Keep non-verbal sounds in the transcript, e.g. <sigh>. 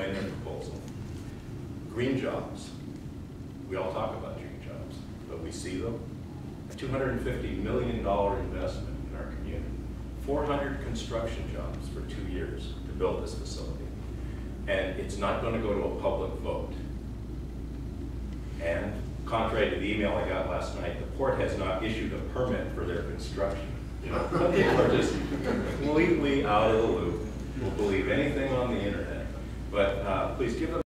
explain their proposal. Green jobs. We all talk about green jobs, but we see them. A $250 million investment in our community. 400 construction jobs for two years to build this facility. And it's not going to go to a public vote. And contrary to the email I got last night, the port has not issued a permit for their construction. You know, <laughs> people are just completely out of the loop, please give them